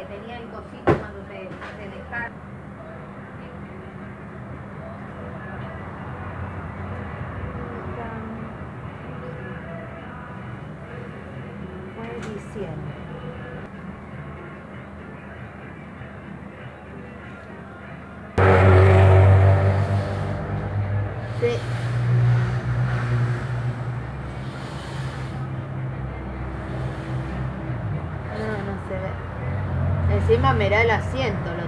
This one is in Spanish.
que tenía el cosito cuando te, te dejaron. Fue diciembre. Encima mirá el asiento. Lo...